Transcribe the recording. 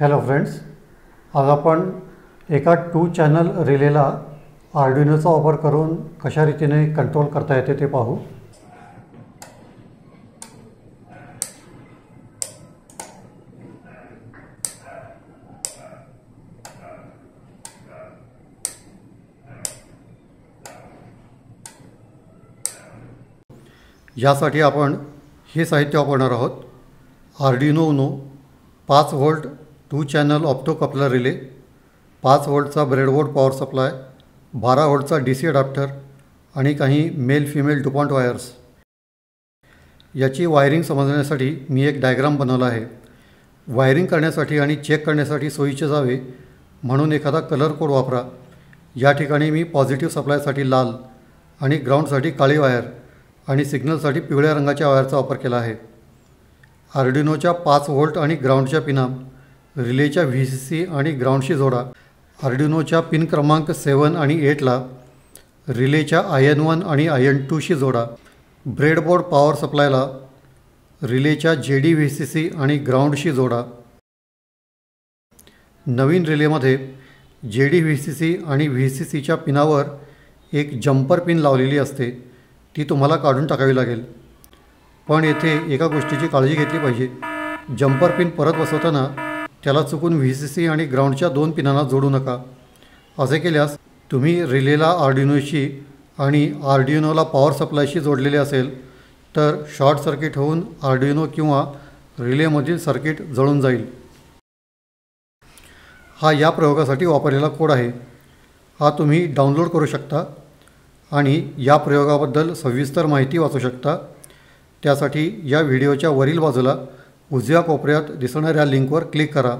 Hello friends आज आपण एका टू चॅनल रिलेला आर्डिनोचा वापर करून कशा रीतीने कंट्रोल करता येते ते पाहू. यासाठी आपण हे साहित्य वापरणार आहोत. आर्डिनो उनो पाच volt two channel opto coupler relay पाच व्होल्टचा ब्रेडबोर्ड पॉवर सप्लाय बारा व्होल्टचा डी सी अडॅप्टर आणि काही मेल फिमेल डुपॉन्ट वायर्स. याची वायरिंग समजण्यासाठी मी एक डायग्राम बनवला आहे. वायरिंग करण्यासाठी आणि चेक करण्यासाठी सोयीचे जावे म्हणून एखादा कलर कोड वापरा. या ठिकाणी मी पॉझिटिव्ह सप्लायसाठी लाल आणि ग्राउंडसाठी काळी वायर आणि सिग्नलसाठी पिवळ्या रंगाच्या वायरचा वापर केला आहे. आर्डिनोच्या पाच व्होल्ट आणि ग्राउंडच्या पिना रिलेच्या व्ही सी सी आणि ग्राउंडशी जोडा. आर्डिनोच्या पिन क्रमांक सेवन आणि एटला रिलेच्या आय एन वन आणि आय एन टूशी जोडा. ब्रेडबोर्ड पॉवर सप्लायला रिलेच्या जे डी व्ही सी सी आणि ग्राउंडशी जोडा. नवीन रिलेमध्ये जे डी व्ही सी सी आणि व्ही सी सीच्या पिनावर एक जम्पर पिन लावलेली असते. ती तुम्हाला काढून टाकावी लागेल. पण येथे एका गोष्टीची काळजी घेतली पाहिजे. जम्पर पिन परत बसवताना त्याला चुकून व्ही सी सी आणि ग्राउंडच्या दोन पिनांना जोडू नका. असे केल्यास तुम्ही रिलेला आर्डिनोशी आणि आर्डिनोला पॉवर सप्लायशी जोडलेले असेल तर शॉर्ट सर्किट होऊन आर्डिनो किंवा रिलेमधील सर्किट जळून जाईल. हा या प्रयोगासाठी वापरलेला कोड आहे. हा तुम्ही डाउनलोड करू शकता आणि या प्रयोगाबद्दल सविस्तर माहिती वाचू शकता. त्यासाठी या व्हिडिओच्या वरील बाजूला उजव्या कोपऱ्यात दिसणाऱ्या लिंकवर क्लिक करा.